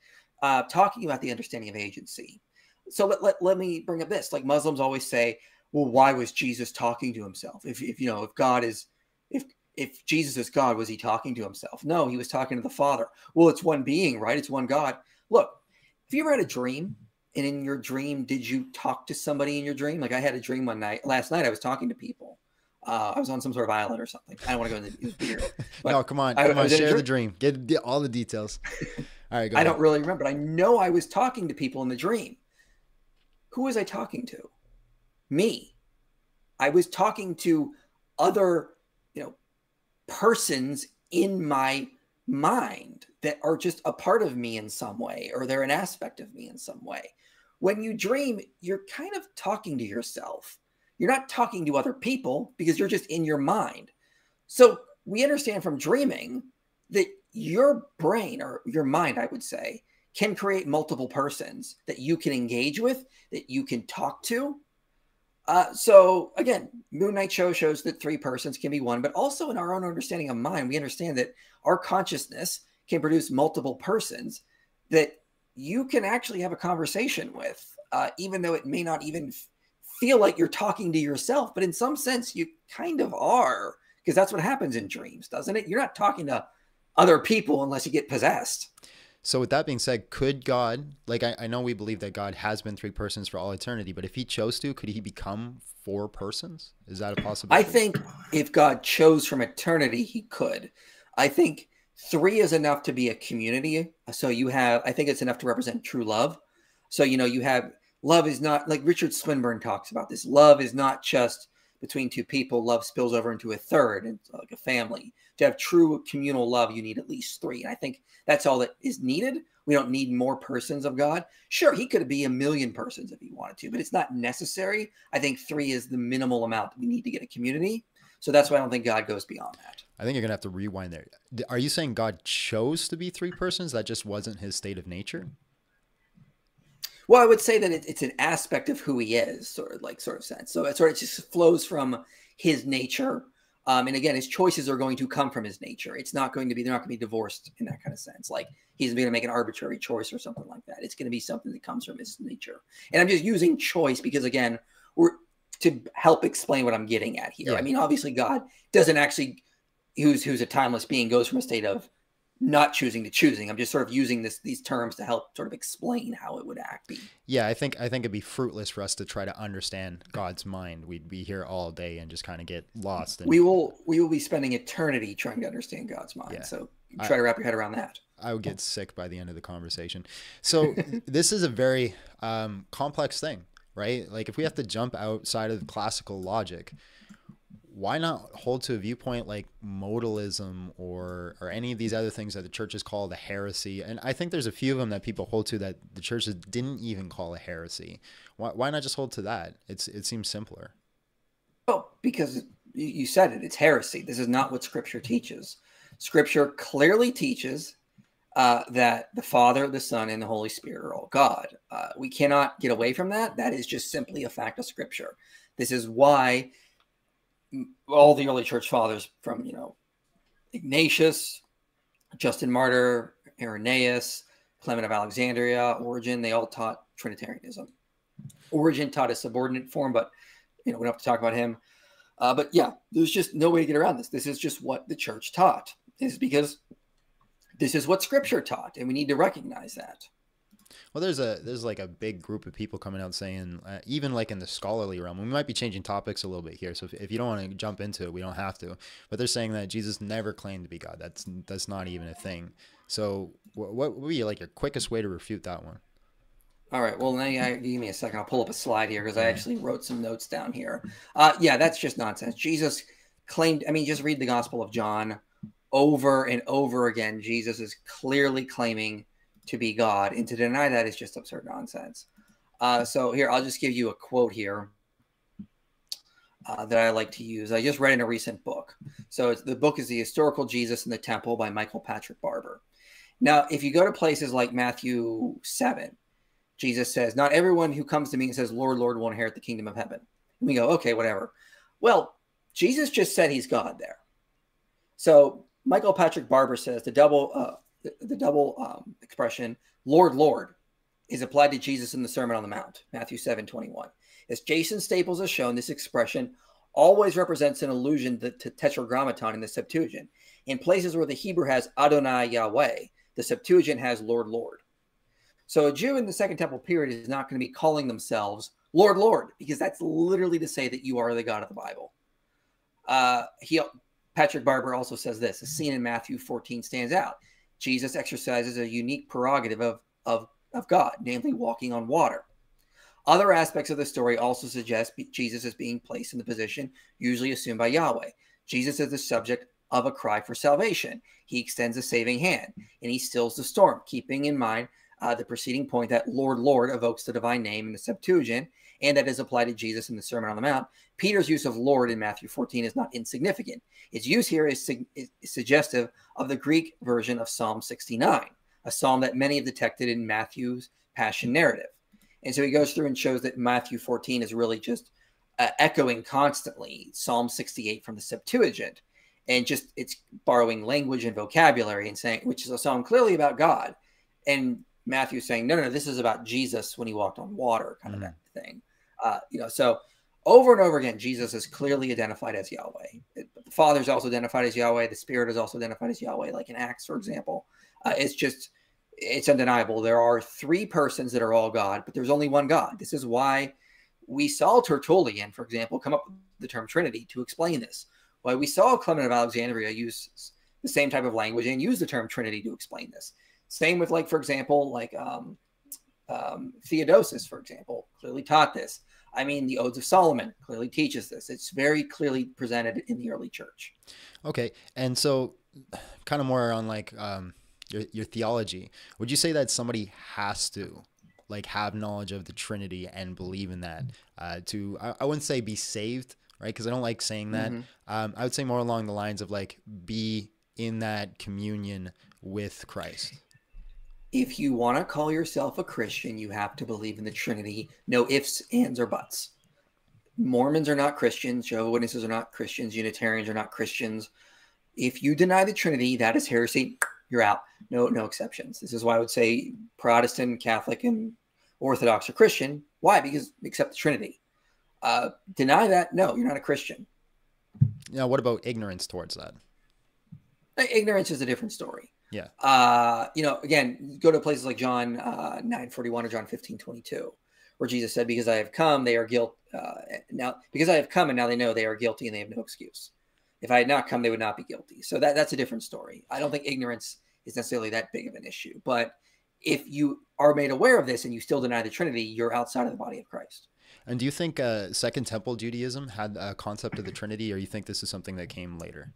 uh, talking about the understanding of agency. So let, let, let me bring up this. Like Muslims always say, well, why was Jesus talking to himself? If, if you know, if God is, if if Jesus is God, was he talking to himself? No, he was talking to the Father. Well, it's one being, right? It's one God. Look, have you ever had a dream? And in your dream, did you talk to somebody in your dream? Like I had a dream one night, last night, I was talking to people. Uh, I was on some sort of island or something. I don't want to go into it was weird. no, come on, come I, on, share the dream. Get all the details. All right, I ahead. don't really remember, but I know I was talking to people in the dream. Who was I talking to? Me. I was talking to other, persons in my mind that are just a part of me in some way or they're an aspect of me in some way. When you dream, you're kind of talking to yourself. You're not talking to other people because you're just in your mind. So we understand from dreaming that your brain or your mind, I would say, can create multiple persons that you can engage with, that you can talk to. Uh, so again, Moon Knight Show shows that three persons can be one, but also in our own understanding of mind, we understand that our consciousness can produce multiple persons that you can actually have a conversation with, uh, even though it may not even feel like you're talking to yourself, but in some sense, you kind of are, because that's what happens in dreams, doesn't it? You're not talking to other people unless you get possessed. So, with that being said, could God, like I, I know we believe that God has been three persons for all eternity, but if he chose to, could he become four persons? Is that a possibility? I think if God chose from eternity, he could. I think three is enough to be a community. So, you have, I think it's enough to represent true love. So, you know, you have love is not like Richard Swinburne talks about this. Love is not just between two people. Love spills over into a third, and uh, like a family. To have true communal love, you need at least three. And I think that's all that is needed. We don't need more persons of God. Sure, he could be a million persons if he wanted to, but it's not necessary. I think three is the minimal amount we need to get a community. So that's why I don't think God goes beyond that. I think you're gonna have to rewind there. Are you saying God chose to be three persons? That just wasn't his state of nature. Well, I would say that it, it's an aspect of who he is, sort of like sort of sense. So it sort of just flows from his nature. Um, and again, his choices are going to come from his nature. It's not going to be, they're not going to be divorced in that kind of sense. Like he's going to make an arbitrary choice or something like that. It's going to be something that comes from his nature. And I'm just using choice because, again, we're to help explain what I'm getting at here. Yeah. I mean, obviously, God doesn't actually, who's who's a timeless being, goes from a state of not choosing to choosing. I'm just sort of using this these terms to help sort of explain how it would act be. Yeah, I think I think it'd be fruitless for us to try to understand God's mind. We'd be here all day and just kind of get lost. we will we will be spending eternity trying to understand God's mind. Yeah. So try I, to wrap your head around that. I would get sick by the end of the conversation. So this is a very um, complex thing, right? Like if we have to jump outside of classical logic, why not hold to a viewpoint like modalism or or any of these other things that the churches call the heresy? And I think there's a few of them that people hold to that the churches didn't even call a heresy. Why, why not just hold to that? It's it seems simpler. Well, because you said it, it's heresy. This is not what Scripture teaches. Scripture clearly teaches uh, that the Father, the Son, and the Holy Spirit are all God. Uh, we cannot get away from that. That is just simply a fact of Scripture. This is why all the early church fathers from, you know, Ignatius, Justin Martyr, Irenaeus, Clement of Alexandria, Origen, they all taught Trinitarianism. Origen taught a subordinate form, but you know, we don't have to talk about him. Uh, but yeah, there's just no way to get around this. This is just what the church taught. Is because this is what scripture taught, and we need to recognize that. Well, there's a there's like a big group of people coming out saying, uh, even like in the scholarly realm, we might be changing topics a little bit here. So if, if you don't want to jump into it, we don't have to. But they're saying that Jesus never claimed to be God. That's that's not even a thing. So what, what would be like your quickest way to refute that one? All right. Well, now you give me a second. I'll pull up a slide here because I actually wrote some notes down here. Uh, yeah, that's just nonsense. Jesus claimed. I mean, just read the Gospel of John over and over again. Jesus is clearly claiming to be God, and to deny that is just absurd nonsense. Uh, so here, I'll just give you a quote here uh, that I like to use. I just read in a recent book. So the book is The Historical Jesus in the Temple by Michael Patrick Barber. Now, if you go to places like Matthew 7, Jesus says, Not everyone who comes to me and says, Lord, Lord, will inherit the kingdom of heaven. And we go, Okay, whatever. Well, Jesus just said he's God there. So Michael Patrick Barber says the double uh, the, the double um, expression, Lord, Lord, is applied to Jesus in the Sermon on the Mount, Matthew 7 21. As Jason Staples has shown, this expression always represents an allusion to, to tetragrammaton in the Septuagint. In places where the Hebrew has Adonai Yahweh, the Septuagint has Lord, Lord. So a Jew in the Second Temple period is not going to be calling themselves Lord, Lord, because that's literally to say that you are the God of the Bible. Uh, he, Patrick Barber also says this: a scene in Matthew 14 stands out. Jesus exercises a unique prerogative of, of, of God, namely walking on water. Other aspects of the story also suggest Jesus is being placed in the position usually assumed by Yahweh. Jesus is the subject of a cry for salvation. He extends a saving hand and he stills the storm, keeping in mind uh, the preceding point that Lord, Lord evokes the divine name in the Septuagint and that is applied to Jesus in the Sermon on the Mount. Peter's use of Lord in Matthew 14 is not insignificant. Its use here is, is suggestive of the Greek version of Psalm 69. a psalm that many have detected in Matthew's passion narrative. And so he goes through and shows that Matthew 14 is really just uh, echoing constantly Psalm 68 from the Septuagint, and just it's borrowing language and vocabulary and saying, which is a song clearly about God. And Matthew saying, no, no, no, this is about Jesus when he walked on water, kind mm-hmm. of that thing. Uh, you know, so over and over again, Jesus is clearly identified as Yahweh. the Father is also identified as Yahweh. The Spirit is also identified as Yahweh, like in Acts, for example. Uh, it's just, it's undeniable. There are three persons that are all God, but there's only one God. This is why we saw Tertullian, for example, come up with the term Trinity to explain this. Why we saw Clement of Alexandria use the same type of language and use the term Trinity to explain this. Same with, like, for example, like um, um, Theodosius, for example, clearly taught this. I mean, the Odes of Solomon clearly teaches this. It's very clearly presented in the early church. Okay, and so kind of more on like um, your your theology. Would you say that somebody has to like have knowledge of the Trinity and believe in that uh, to I, I wouldn't say be saved, right? Because I don't like saying that. Mm-hmm. Um, I would say more along the lines of like be in that communion with Christ. If you want to call yourself a Christian, you have to believe in the Trinity. No ifs, ands, or buts. Mormons are not Christians. Jehovah Witnesses are not Christians. Unitarians are not Christians. If you deny the Trinity, that is heresy. You're out. No, no exceptions. This is why I would say Protestant, Catholic, and Orthodox are Christian. Why? Because accept the Trinity. Uh, deny that? No, you're not a Christian. Now, what about ignorance towards that? Ignorance is a different story. Yeah. Uh, you know, again, go to places like John uh, 9 41 or John 15 22, where Jesus said, Because I have come, they are guilt. Uh, now, because I have come and now they know they are guilty and they have no excuse. If I had not come, they would not be guilty. So that, that's a different story. I don't think ignorance is necessarily that big of an issue. But if you are made aware of this and you still deny the Trinity, you're outside of the body of Christ. And do you think uh, Second Temple Judaism had a concept of the Trinity, or you think this is something that came later?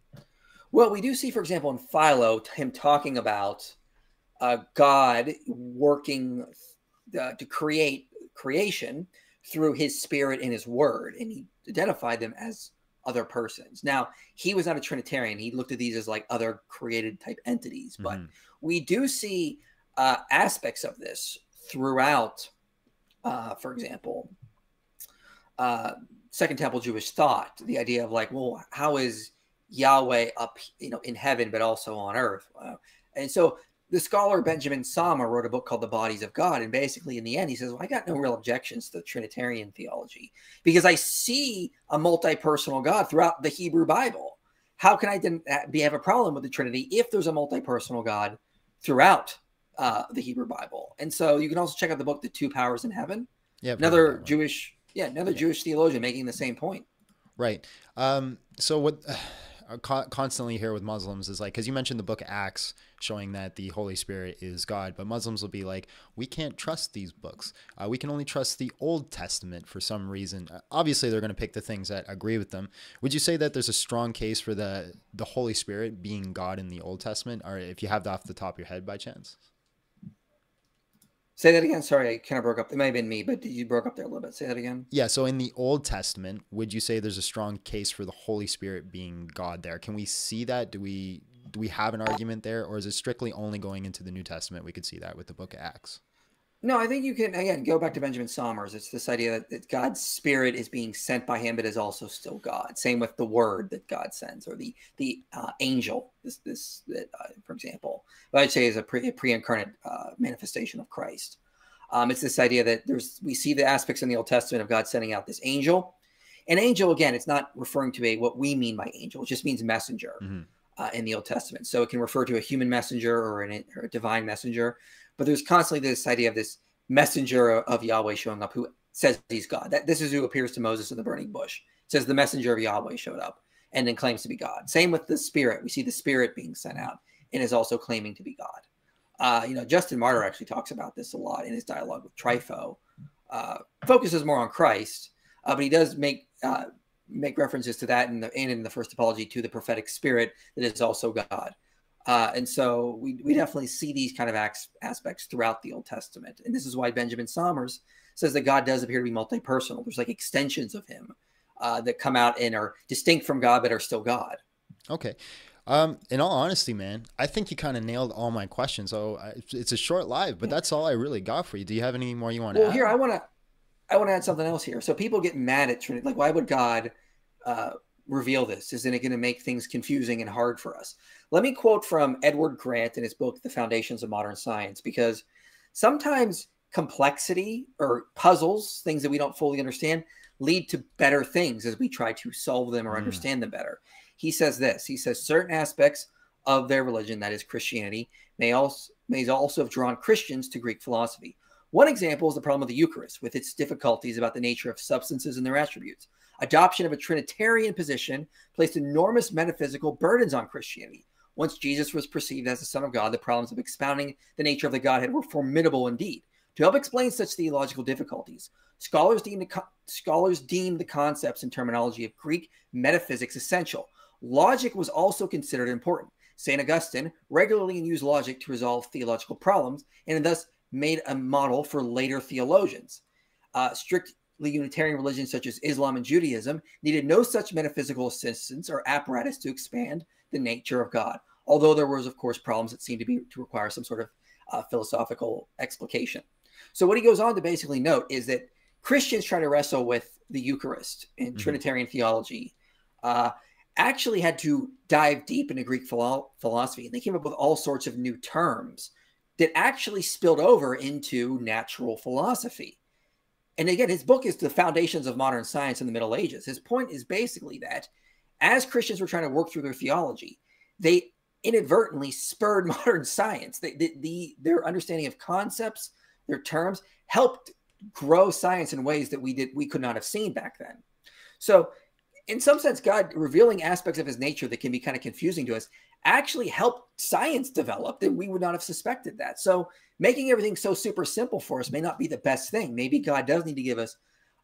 Well, we do see, for example, in Philo, him talking about uh, God working uh, to create creation through His Spirit and His Word, and he identified them as other persons. Now, he was not a Trinitarian; he looked at these as like other created type entities. But mm-hmm. we do see uh, aspects of this throughout, uh, for example, uh, Second Temple Jewish thought. The idea of like, well, how is Yahweh up, you know, in heaven, but also on earth? Uh, and so the scholar Benjamin Sommer wrote a book called The Bodies of God. And basically, in the end, he says, Well, I got no real objections to Trinitarian theology because I see a multi personal God throughout the Hebrew Bible. How can I then be, have a problem with the Trinity if there's a multi personal God throughout uh, the Hebrew Bible. And so you can also check out the book, The Two Powers in Heaven. Yeah. Another Jewish, yeah, another yeah. Jewish theologian making the same point. Right. Um, so what uh, constantly hear with Muslims is like, because you mentioned the book Acts showing that the Holy Spirit is God, but Muslims will be like, we can't trust these books. Uh, we can only trust the Old Testament for some reason. Uh, obviously, they're going to pick the things that agree with them. Would you say that there's a strong case for the the Holy Spirit being God in the Old Testament, or if you have that off the top of your head by chance? Say that again. Sorry, I kind of broke up. It may have been me, but you broke up there a little bit. Say that again. Yeah. So in the Old Testament, would you say there's a strong case for the Holy Spirit being God there? Can we see that? Do we do we have an argument there, or is it strictly only going into the New Testament? We could see that with the Book of Acts. No, I think you can again go back to Benjamin Sommers. It's this idea that, that, God's spirit is being sent by him, but is also still God. Same with the word that God sends, or the the uh, angel. This this uh, for example, I'd say is a pre pre incarnate uh, manifestation of Christ. Um, it's this idea that there's we see the aspects in the Old Testament of God sending out this angel. An angel, again, it's not referring to a what we mean by angel. It just means messenger mm-hmm. uh, in the Old Testament. So it can refer to a human messenger or, an, or a divine messenger. But there's constantly this idea of this messenger of Yahweh showing up who says he's God. That this is who appears to Moses in the burning bush. Says the messenger of Yahweh showed up and then claims to be God. Same with the spirit. We see the spirit being sent out and is also claiming to be God. Uh, you know, Justin Martyr actually talks about this a lot in his dialogue with Trypho. Uh, focuses more on Christ, uh, but he does make uh, make references to that in the and in the first apology to the prophetic spirit that is also God. Uh, and so we, we definitely see these kind of acts, aspects throughout the Old Testament. And this is why Benjamin Sommers says that God does appear to be multi personal. There's like extensions of him uh, that come out and are distinct from God, but are still God. Okay. Um, in all honesty, man, I think you kind of nailed all my questions. So I, it's a short live, but that's all I really got for you. Do you have any more you want to well, add? here I want to, I want to add something else here. So people get mad at Trinity. Like, why would God uh, reveal this? Isn't it going to make things confusing and hard for us? Let me quote from Edward Grant in his book, The Foundations of Modern Science, because sometimes complexity or puzzles, things that we don't fully understand, lead to better things as we try to solve them or Mm. understand them better. He says this. He says certain aspects of their religion, that is Christianity, may also may also have drawn Christians to Greek philosophy. One example is the problem of the Eucharist, with its difficulties about the nature of substances and their attributes. Adoption of a Trinitarian position placed enormous metaphysical burdens on Christianity. Once Jesus was perceived as the Son of God, the problems of expounding the nature of the Godhead were formidable indeed. To help explain such theological difficulties, scholars deemed the, scholars the concepts and terminology of Greek metaphysics essential. Logic was also considered important. St. Augustine regularly used logic to resolve theological problems and thus made a model for later theologians. Uh, strictly Unitarian religions such as Islam and Judaism needed no such metaphysical assistance or apparatus to expand the nature of God, although there was, of course, problems that seemed to be to require some sort of uh, philosophical explication. So what he goes on to basically note is that Christians try to wrestle with the Eucharist in Mhm. Trinitarian theology. Uh, actually had to dive deep into Greek philo- philosophy, and they came up with all sorts of new terms that actually spilled over into natural philosophy. And again, his book is The Foundations of Modern Science in the Middle Ages. His point is basically that as Christians were trying to work through their theology, they inadvertently spurred modern science. They, the, the, their understanding of concepts, their terms, helped grow science in ways that we did we could not have seen back then. So in some sense, God revealing aspects of his nature that can be kind of confusing to us actually helped science develop that we would not have suspected that. So making everything so super simple for us may not be the best thing. Maybe God does need to give us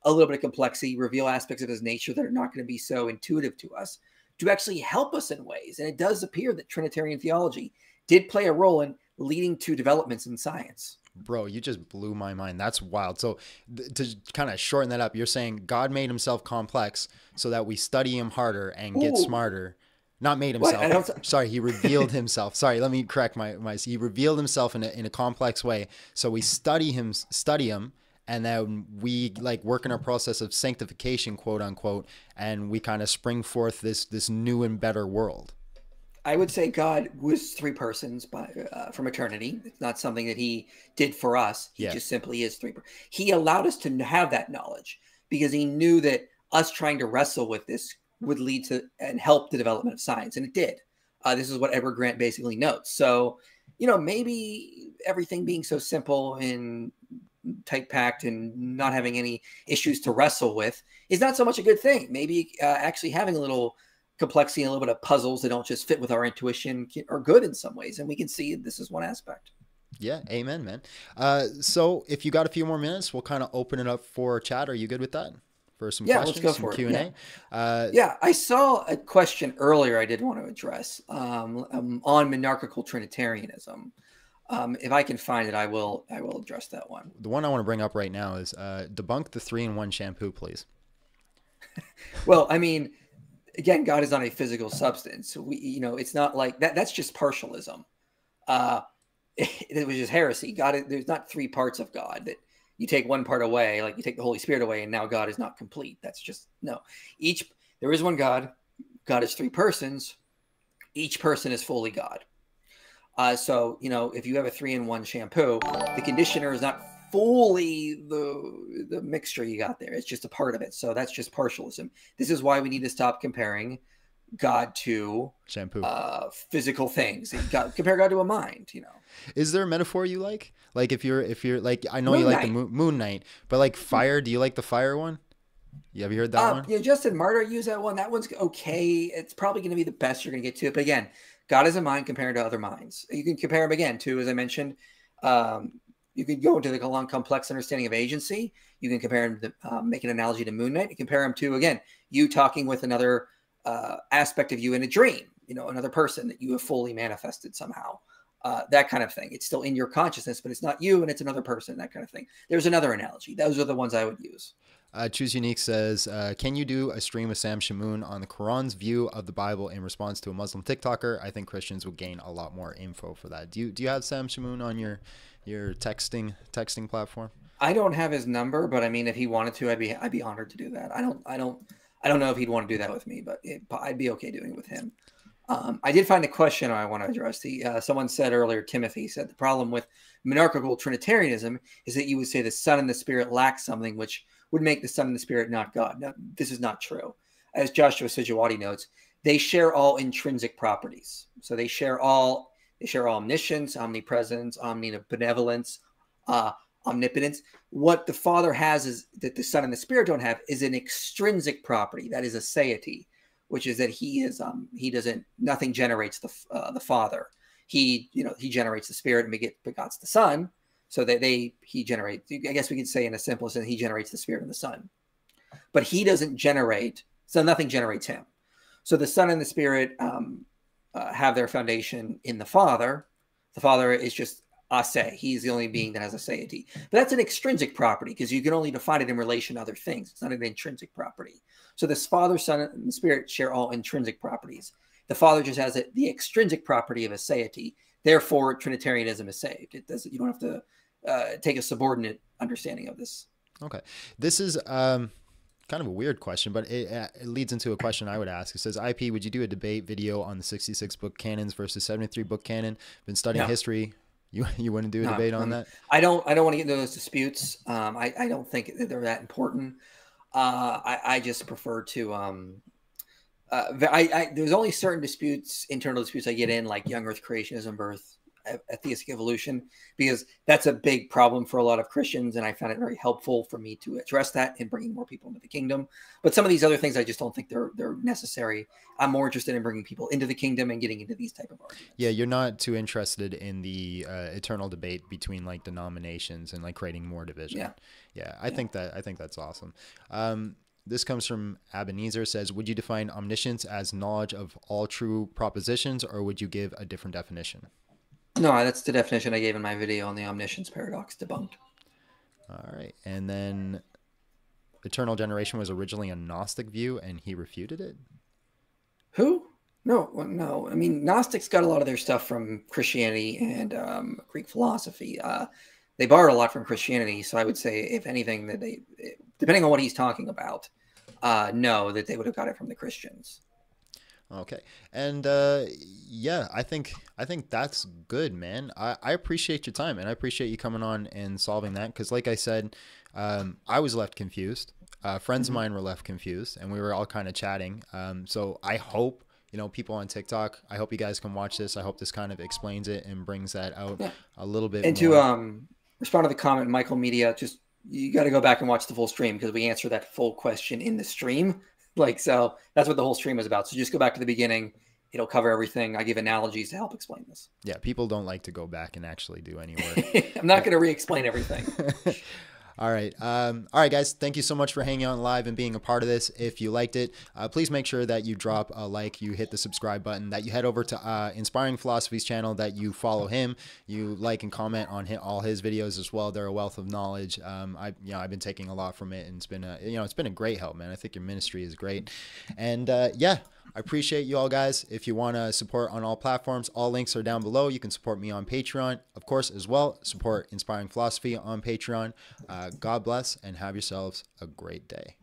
a little bit of complexity, reveal aspects of his nature that are not going to be so intuitive to us to actually help us in ways. And it does appear that Trinitarian theology did play a role in leading to developments in science. Bro, you just blew my mind. That's wild. So, to kind of shorten that up, you're saying God made himself complex so that we study him harder and get smarter. Not made himself. Sorry, he revealed himself. Sorry, let me correct my, my he revealed himself in a, in a complex way. So we study him study him and then we like work in our process of sanctification, quote unquote, and we kind of spring forth this this new and better world. I would say God was three persons by uh, from eternity. It's not something that He did for us. He Yeah. just simply is three. per- He allowed us to have that knowledge because He knew that us trying to wrestle with this would lead to and help the development of science, and it did. Uh, this is what Edward Grant basically notes. So, you know, maybe everything being so simple and tight packed and not having any issues to wrestle with is not so much a good thing. Maybe uh, actually having a little complexity and a little bit of puzzles that don't just fit with our intuition are good in some ways. And we can see this is one aspect. Yeah, amen, man. Uh, so if you got a few more minutes, we'll kind of open it up for chat. Are you good with that? For some Yeah, let's questions, go some for it, Q and A. Uh, Yeah, I saw a question earlier I did want to address um, um, on monarchical Trinitarianism. Um, if I can find it, I will. I will address that one. the one I want to bring up right now is uh, debunk the three in one shampoo, please. Well, I mean, again, God is not a physical substance. We, you know, it's not like that. That's just partialism. Uh, it was just heresy. God, there's not three parts of God that you take one part away, like you take the Holy Spirit away, and now God is not complete. That's just no. Each there is one God. God is three persons. Each person is fully God. Uh, so you know, if you have a three-in-one shampoo, the conditioner is not fully the the mixture you got there. It's just a part of it. So that's just partialism. This is why we need to stop comparing God to Shampoo. uh, physical things. God, compare God to a mind. You know, is there a metaphor you like? Like if you're if you're like I know you Moon like the moon, moon Knight, but like fire, do you like the fire one? You have you heard that uh, one? yeah, Justin Martyr used that one. That one's okay. It's probably going to be the best you're going to get to it. But again, God is a mind compared to other minds. You can compare them again to, as I mentioned, um, you could go into the long, complex understanding of agency. You can compare him to uh, make an analogy to Moon Knight. You compare him to again you talking with another uh, aspect of you in a dream. You know, another person that you have fully manifested somehow. Uh, that kind of thing. It's still in your consciousness, but it's not you, and it's another person. That kind of thing. There's another analogy. Those are the ones I would use. Uh, Choose Unique says, uh, "Can you do a stream with Sam Shamoun on the Quran's view of the Bible in response to a Muslim TikToker? I think Christians would gain a lot more info for that. Do you do you have Sam Shamoun on your your texting texting platform? I don't have his number, but I mean, if he wanted to, I'd be I'd be honored to do that. I don't I don't I don't know if he'd want to do that with me, but it, I'd be okay doing it with him. Um, I did find a question I want to address. The uh, someone said earlier, Timothy said the problem with monarchical Trinitarianism is that you would say the Son and the Spirit lack something, which would make the Son and the Spirit not God. Now, this is not true. As Joshua Sijuwade notes, they share all intrinsic properties. So they share all they share omniscience, omnipresence, omnibenevolence, uh, omnipotence. What the Father has is that the Son and the Spirit don't have is an extrinsic property that is aseity, which is that he is um he doesn't nothing generates the uh, the Father. He you know he generates the Spirit and beget, begots the Son, so that they he generates. I guess we could say in a simple sense he generates the Spirit and the Son, but he doesn't generate. So nothing generates him. So the Son and the Spirit um, uh, have their foundation in the Father. The Father is just ase. He's the only being that has a aseity. But that's an extrinsic property because you can only define it in relation to other things. It's not an intrinsic property. So this Father, Son, and the Spirit share all intrinsic properties. The Father just has a, the extrinsic property of aseity. Therefore, Trinitarianism is saved. It doesn't. You don't have to uh, take a subordinate understanding of this. Okay, this is um, kind of a weird question, but it, uh, it, leads into a question I would ask. It says, "IP, would you do a debate video on the 66 book canons versus 73 book canon? Been studying history. You you wouldn't do a no, debate on that? I don't. I don't want to get into those disputes. Um, I I don't think they're that important. Uh, I I just prefer to um." Uh, I, I, there's only certain disputes, internal disputes I get in, like young Earth creationism, birth, atheistic evolution because that's a big problem for a lot of Christians, and I found it very helpful for me to address that and bringing more people into the kingdom. But some of these other things, I just don't think they're they're necessary. I'm more interested in bringing people into the kingdom and getting into these type of arguments. Yeah, you're not too interested in the uh, eternal debate between like denominations and like creating more division. Yeah, yeah, I yeah. think that I think that's awesome. Um, this comes from Ebenezer says, Would you define omniscience as knowledge of all true propositions, or would you give a different definition? No, that's the definition I gave in my video on the omniscience paradox debunked. All right. And then eternal generation was originally a Gnostic view and he refuted it? Who? No, no. I mean, Gnostics got a lot of their stuff from Christianity and um, Greek philosophy. Uh, they borrowed a lot from Christianity. So I would say, if anything, that they, depending on what he's talking about, uh, no, that they would have got it from the Christians. Okay. And uh, yeah, I think I think that's good, man. I, I appreciate your time and I appreciate you coming on and solving that because, like I said, um, I was left confused. Uh, friends mm-hmm. of mine were left confused, and we were all kind of chatting. Um, so I hope you know people on TikTok. I hope you guys can watch this. I hope this kind of explains it and brings that out yeah. a little bit. And more. to um, respond to the comment, Michael Media, just you got to go back and watch the full stream because we answer that full question in the stream. Like, so that's what the whole stream is about. So just go back to the beginning. It'll cover everything. I give analogies to help explain this. Yeah, people don't like to go back and actually do any work. I'm not going to re-explain everything. All right. Um, all right, guys. Thank you so much for hanging out live and being a part of this. If you liked it, uh, please make sure that you drop a like, you hit the subscribe button, that you head over to uh, Inspiring Philosophies channel, that you follow him, you like and comment on his, all his videos as well. They're a wealth of knowledge. Um, I, you know, I've been taking a lot from it, and it's been a, you know, it's been a great help, man. I think your ministry is great, and uh, yeah. I appreciate you all guys. If you want to support on all platforms, all links are down below. You can support me on Patreon, of course, as well. Support Inspiring Philosophy on Patreon. Uh, God bless and have yourselves a great day.